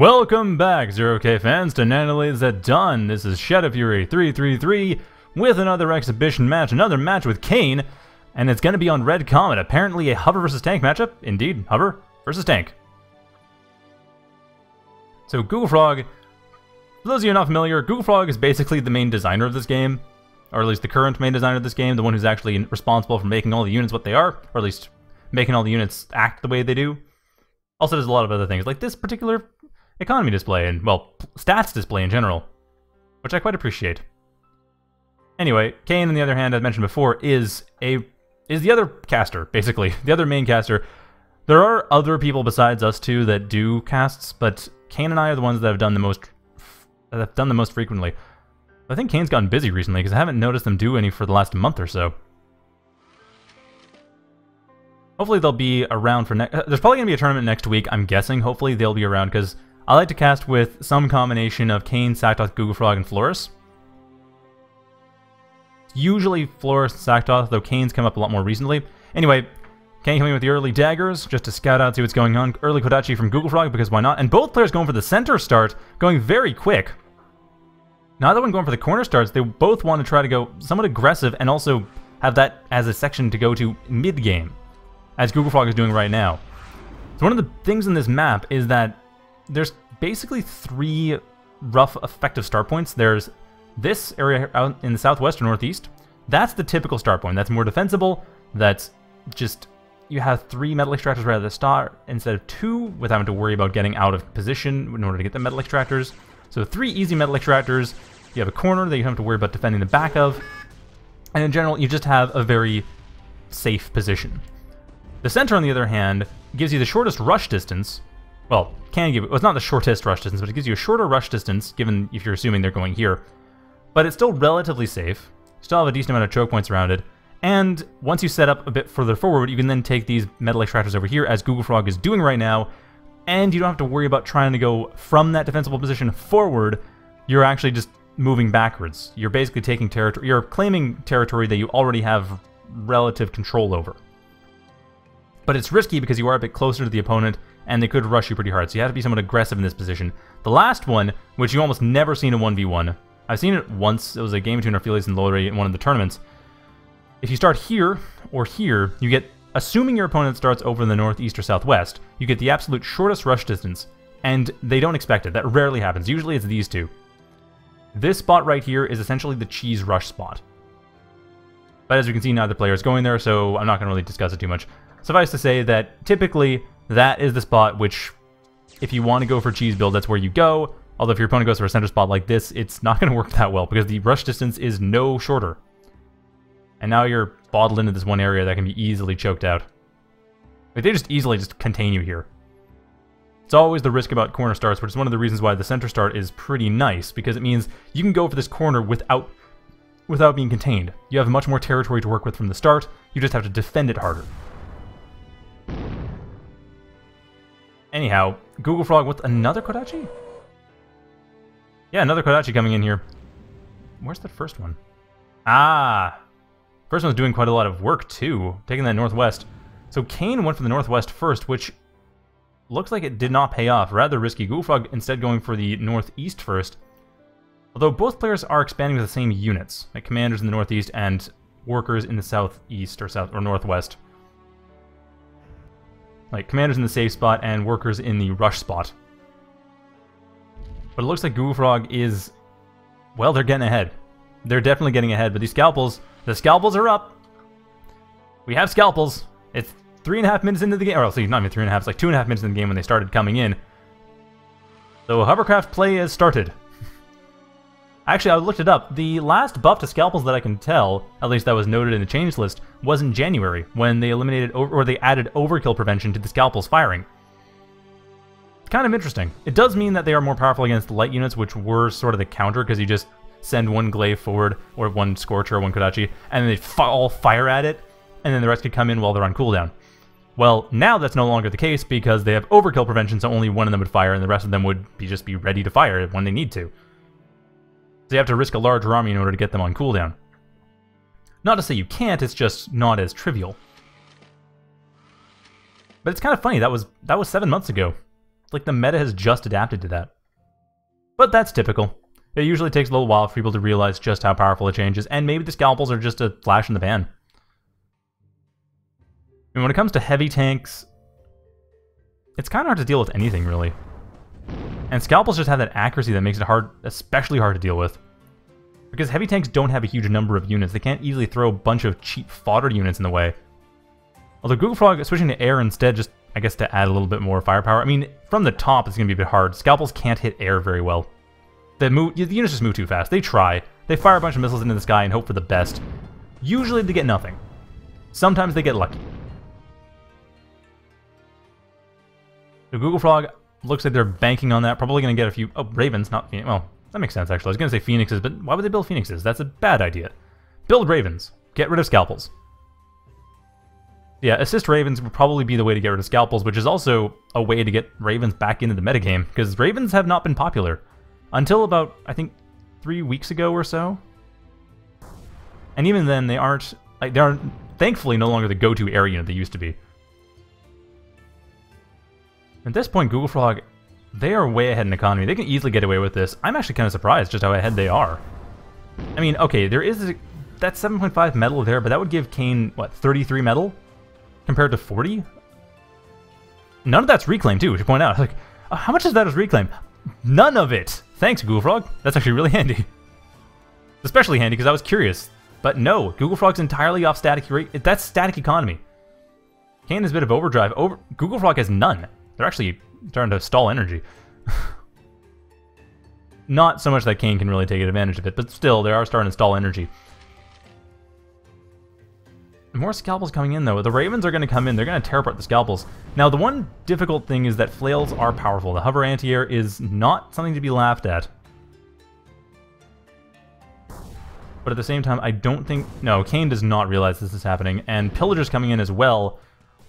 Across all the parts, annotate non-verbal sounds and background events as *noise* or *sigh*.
Welcome back, Zero-K fans, to Nanolades at Dawn. This is Shadowfury333 with another exhibition match, another match with kaen, and it's going to be on Red Comet. Apparently a hover versus tank matchup. Indeed, hover versus tank. So GoogleFrog, for those of you not familiar, GoogleFrog is basically the main designer of this game, or at least the current main designer of this game, the one who's actually responsible for making all the units what they are, or at least making all the units act the way they do. Also does a lot of other things, like this particular economy display and, well, stats display in general, which I quite appreciate. Anyway, kaen, on the other hand, as mentioned before, is a is the other caster, basically, *laughs* the other main caster. There are other people besides us two that do casts, but kaen and I are the ones that have done the most that have done the most frequently. I think kaen's gotten busy recently because I haven't noticed them do any for the last month or so. Hopefully they'll be around for next. Uh, there's probably gonna be a tournament next week. I'm guessing. Hopefully they'll be around because I like to cast with some combination of kaen, Saktoth, GoogleFrog, and Floris. Usually Floris and Saktoth, though kaen's come up a lot more recently. Anyway, kaen coming with the early daggers, just to scout out, see what's going on. Early Kodachi from GoogleFrog, because why not? And both players going for the center start, going very quick. Neither one going for the corner starts, they both want to try to go somewhat aggressive and also have that as a section to go to mid-game, as GoogleFrog is doing right now. So one of the things in this map is that there's basically three rough effective start points. There's this area out in the southwest or northeast. That's the typical start point. That's more defensible. That's just you have three metal extractors right at the start instead of two without having to worry about getting out of position in order to get the metal extractors. So three easy metal extractors. You have a corner that you don't have to worry about defending the back of. And in general, you just have a very safe position. The center, on the other hand, gives you the shortest rush distance, well, can give it, well, it's not the shortest rush distance, but it gives you a shorter rush distance, given if you're assuming they're going here. But it's still relatively safe, still have a decent amount of choke points around it, and once you set up a bit further forward, you can then take these metal extractors over here, as GoogleFrog is doing right now, and you don't have to worry about trying to go from that defensible position forward, you're actually just moving backwards. You're basically taking territory, you're claiming territory that you already have relative control over. But it's risky because you are a bit closer to the opponent, and they could rush you pretty hard, so you have to be somewhat aggressive in this position. The last one, which you almost never seen a 1v1, I've seen it once, it was a game between Arphelius and Lowry in one of the tournaments. If you start here, or here, you get, assuming your opponent starts over in the northeast or southwest, you get the absolute shortest rush distance, and they don't expect it. That rarely happens. Usually it's these two. This spot right here is essentially the cheese rush spot. But as you can see, neither player is going there, so I'm not going to really discuss it too much. Suffice to say that typically that is the spot which, if you want to go for cheese build, that's where you go. Although if your opponent goes for a center spot like this, it's not going *laughs* to work that well because the rush distance is no shorter. And now you're bottled into this one area that can be easily choked out. Like they just easily just contain you here. It's always the risk about corner starts, which is one of the reasons why the center start is pretty nice, because it means you can go for this corner without without being contained. You have much more territory to work with from the start, you just have to defend it harder. Anyhow, GoogleFrog with another Kodachi? Yeah, another Kodachi coming in here. Where's the first one? Ah! First one's doing quite a lot of work, too. Taking that northwest. So kaen went for the northwest first, which looks like it did not pay off. Rather risky. GoogleFrog instead going for the northeast first. Although both players are expanding with the same units, like commanders in the northeast and workers in the southeast or south or northwest. Like, commanders in the safe spot and workers in the rush spot. But it looks like GoogleFrog is... Well, they're getting ahead. They're definitely getting ahead, but these scalpels... The scalpels are up! We have scalpels. It's three and a half minutes into the game. Or, see, not even three and a half. It's like two and a half minutes in the game when they started coming in. So, hovercraft play has started. Actually, I looked it up. The last buff to Scalpels that I can tell, at least that was noted in the change list, was in January, when they eliminated or they added overkill prevention to the Scalpels firing. Kind of interesting. It does mean that they are more powerful against light units, which were sort of the counter, because you just send one Glaive forward, or one Scorcher, or one Kodachi, and they all fire at it, and then the rest could come in while they're on cooldown. Well, now that's no longer the case because they have overkill prevention, so only one of them would fire, and the rest of them would be just be ready to fire when they need to. So you have to risk a larger army in order to get them on cooldown. Not to say you can't, it's just not as trivial. But it's kind of funny, that was that was seven months ago. like the meta has just adapted to that. But that's typical. It usually takes a little while for people to realize just how powerful a change is, and maybe the scalpels are just a flash in the pan. And when it comes to heavy tanks, it's kind of hard to deal with anything, really. And scalpels just have that accuracy that makes it hard, especially hard to deal with. Because heavy tanks don't have a huge number of units, they can't easily throw a bunch of cheap fodder units in the way. Although GoogleFrog switching to air instead, just, I guess, to add a little bit more firepower. I mean, from the top, it's going to be a bit hard. Scalpels can't hit air very well. The, move, the units just move too fast. They try. They fire a bunch of missiles into the sky and hope for the best. Usually they get nothing. Sometimes they get lucky. The GoogleFrog looks like they're banking on that. Probably going to get a few... Oh, Ravens, not. Well, that makes sense, actually. I was going to say Phoenixes, but why would they build Phoenixes? That's a bad idea. Build Ravens. Get rid of Scalpels. Yeah, assist Ravens would probably be the way to get rid of Scalpels, which is also a way to get Ravens back into the metagame, because Ravens have not been popular. Until about, I think, three weeks ago or so. And even then, they aren't, like, they are thankfully no longer the go-to air unit they used to be. At this point, GoogleFrog, they are way ahead in economy. They can easily get away with this. I'm actually kind of surprised just how ahead they are. I mean, okay, there is a, that 7.5 metal there, but that would give kaen, what, 33 metal? Compared to 40? None of that's reclaim, too, which should point out. *laughs* Like, uh, how much of that is reclaim? None of it! Thanks, GoogleFrog. That's actually really *laughs* handy. Especially handy because I was curious. But no, GoogleFrog's entirely off static rate. That's static economy. kaen has a bit of overdrive. Over GoogleFrog has none. They're actually starting to stall energy. *laughs* Not so much that kaen can really take advantage of it, but still, they are starting to stall energy. More scalpels coming in, though. The Ravens are going to come in. They're going to tear apart the scalpels. Now, the one difficult thing is that flails are powerful. The hover anti-air is not something to be laughed at. But at the same time, I don't think... No, kaen does not realize this is happening. And Pillager's coming in as well.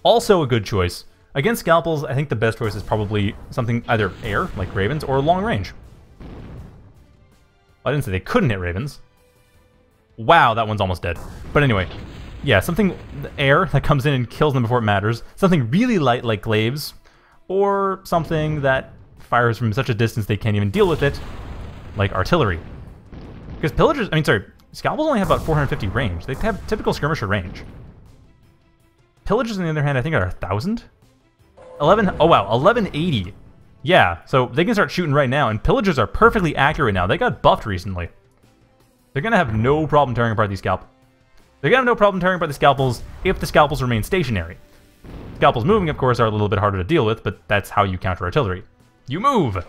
Also a good choice. Against Scalpels, I think the best choice is probably something either air, like Ravens, or long range. I didn't say they couldn't hit Ravens. Wow, that one's almost dead. But anyway, yeah, something air that comes in and kills them before it matters. Something really light like Glaives, or something that fires from such a distance they can't even deal with it, like artillery. Because pillagers, I mean, sorry, scalpels only have about 450 range. They have typical skirmisher range. Pillagers, on the other hand, I think are 1,000? 11, oh wow, 1180. Yeah, so they can start shooting right now, and pillagers are perfectly accurate now. They got buffed recently. They're gonna have no problem tearing apart these scalp. They're gonna have no problem tearing apart the scalpels if the scalpels remain stationary. Scalpels moving, of course, are a little bit harder to deal with, but that's how you counter artillery. You move!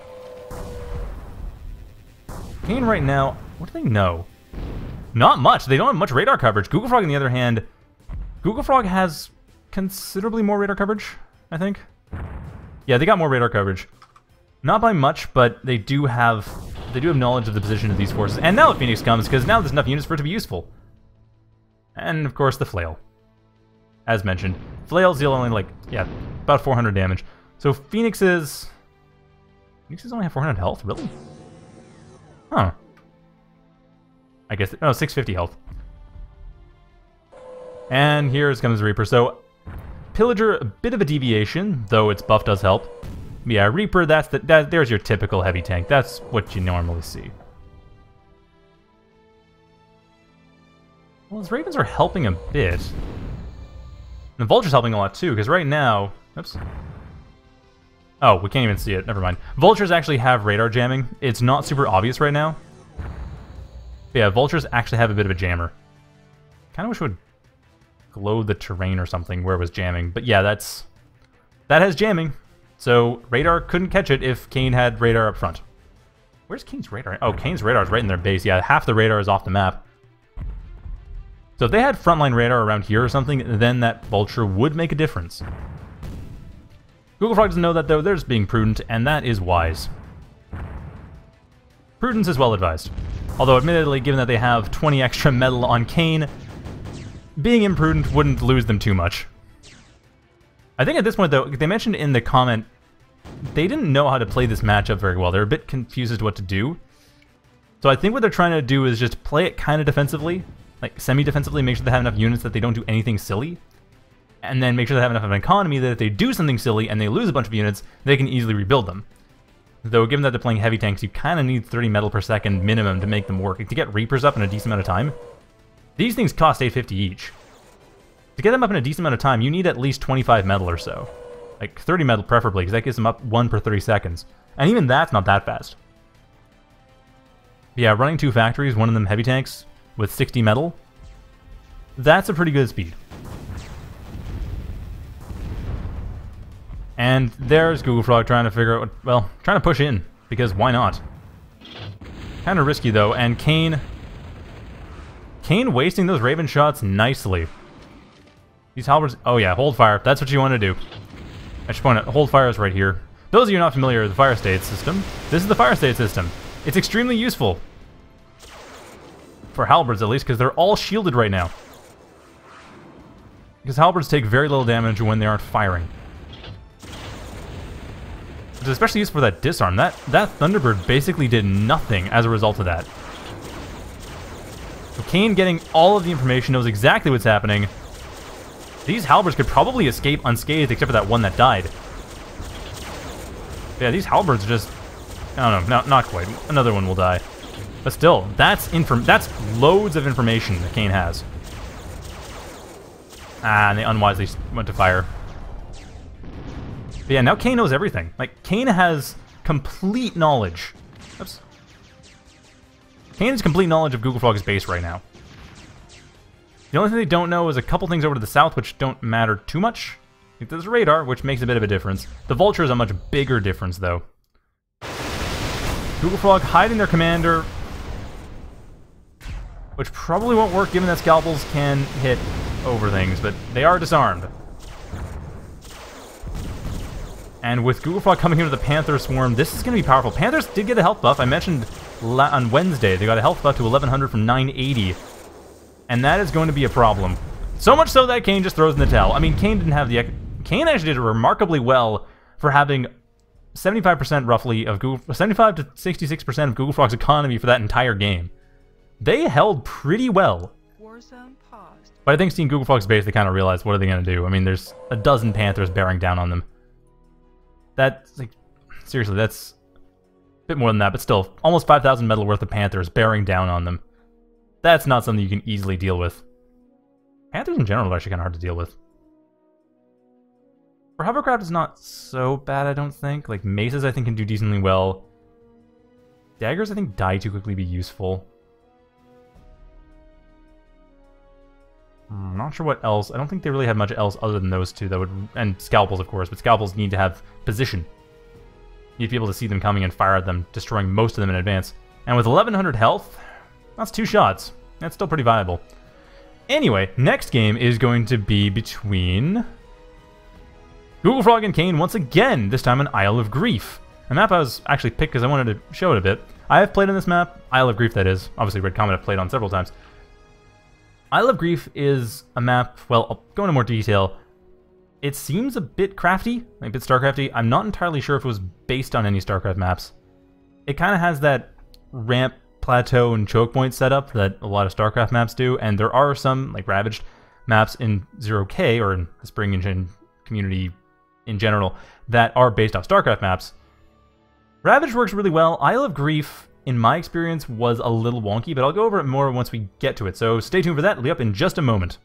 kaen right now, what do they know? Not much. They don't have much radar coverage. GoogleFrog, on the other hand, GoogleFrog has considerably more radar coverage, I think. Yeah, they got more radar coverage. Not by much, but they do have they do have knowledge of the position of these forces. And now Phoenix comes, because now there's enough units for it to be useful. And, of course, the Flail. As mentioned. Flails deal only, like, yeah, about 400 damage. So Phoenixes... Phoenixes only have 400 health? Really? Huh. I guess... Oh, 650 health. And here comes Reaper. So Pillager, a bit of a deviation, though its buff does help. Yeah, Reaper, that's the, that, there's your typical heavy tank. That's what you normally see. Well, his Ravens are helping a bit. And the Vulture's helping a lot too, because right now... Oops. Oh, we can't even see it. Never mind. Vultures actually have radar jamming. It's not super obvious right now. But yeah, Vultures actually have a bit of a jammer. Kind of wish it would glow the terrain or something where it was jamming. But yeah, that's that has jamming. So radar couldn't catch it if kaen had radar up front. Where's kaen's radar? Oh, kaen's radar is right in their base. Yeah, half the radar is off the map. So if they had frontline radar around here or something, then that Vulture would make a difference. GoogleFrog doesn't know that though, they're just being prudent, and that is wise. Prudence is well advised. Although admittedly, given that they have 20 extra metal on kaen, being imprudent wouldn't lose them too much. I think at this point, though, they mentioned in the comment they didn't know how to play this matchup very well. They're a bit confused as to what to do. So I think what they're trying to do is just play it kind of defensively, like semi-defensively, make sure they have enough units that they don't do anything silly. and then make sure they have enough of an economy that if they do something silly and they lose a bunch of units, they can easily rebuild them. Though, given that they're playing heavy tanks, you kind of need 30 metal per second minimum to make them work. To get Reapers up in a decent amount of time, these things cost 850 each. To get them up in a decent amount of time, you need at least 25 metal or so. Like 30 metal preferably, because that gives them up 1 per 30 seconds. And even that's not that fast. But yeah, running two factories, one of them heavy tanks, with 60 metal, that's a pretty good speed. And there's GoogleFrog trying to figure out, what, well, trying to push in, because why not? Kind of risky though, and kaen... kaen wasting those Raven shots nicely. These halberds... Oh yeah, hold fire. That's what you want to do. I should point out, hold fire is right here. Those of you not familiar with the fire state system, this is the fire state system. It's extremely useful. For halberds at least, because they're all shielded right now. Because halberds take very little damage when they aren't firing. It's especially useful for that disarm. That, that Thunderbird basically did nothing as a result of that. So kaen getting all of the information, knows exactly what's happening. These halberds could probably escape unscathed except for that one that died. Yeah, these halberds just... I don't know, not, not quite. Another one will die. But still, that's inform that's loads of information that kaen has. Ah, and they unwisely went to fire. But yeah, now kaen knows everything. Like, kaen has complete knowledge. Oops. Has complete knowledge of GoogleFrog's base right now. The only thing they don't know is a couple things over to the south which don't matter too much. There's radar, which makes a bit of a difference. The Vulture is a much bigger difference, though. GoogleFrog hiding their commander, which probably won't work given that Scalpels can hit over things, but they are disarmed. And with GoogleFrog coming into the Panther Swarm, this is going to be powerful. Panthers did get a health buff. I mentioned on Wednesday they got a health buff to 1100 from 980. And that is going to be a problem. So much so that kaen just throws in the towel. I mean, kaen didn't have the... kaen actually did remarkably well for having 75% roughly of Google... 75 to 66% of GoogleFrog's economy for that entire game. They held pretty well. But I think seeing GoogleFrog's base, they kind of realized what are they going to do. I mean, there's a dozen Panthers bearing down on them. That's, like, seriously, that's bit more than that, but still, almost 5,000 metal worth of Panthers bearing down on them. That's not something you can easily deal with. Panthers in general are actually kind of hard to deal with. For Hovercraft, it's not so bad, I don't think. Like, Maces, I think, can do decently well. Daggers, I think, die too quickly to be useful. I'm hmm, not sure what else. I don't think they really have much else other than those two that would... And scalpels, of course, but scalpels need to have position. You need be able to see them coming and fire at them, destroying most of them in advance. And with 1100 health, that's two shots. That's still pretty viable. Anyway, next game is going to be between... GoogleFrog and kaen once again, this time on Isle of Grief. A map I was actually picked because I wanted to show it a bit. I have played on this map, Isle of Grief that is. Obviously Red Comet I've played on several times. Isle of Grief is a map, well, I'll go into more detail. It seems a bit crafty, like a bit StarCrafty. I'm not entirely sure if it was based on any StarCraft maps. It kind of has that ramp, plateau, and choke point setup that a lot of StarCraft maps do, and there are some, like Ravaged, maps in Zero-K, or in the Spring Engine community in general, that are based off StarCraft maps. Ravaged works really well. Isle of Grief in my experience, was a little wonky, but I'll go over it more once we get to it, so stay tuned for that. It'll be up in just a moment.